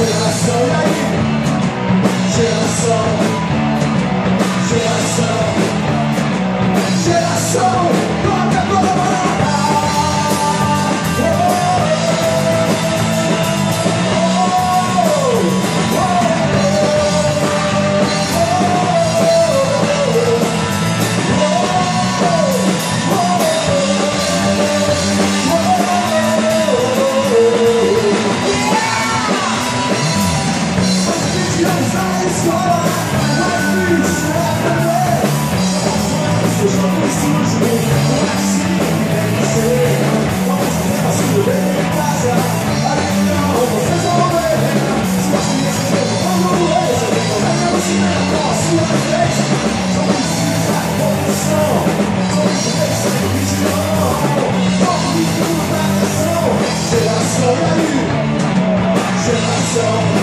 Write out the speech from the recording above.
Tira a sola, tira so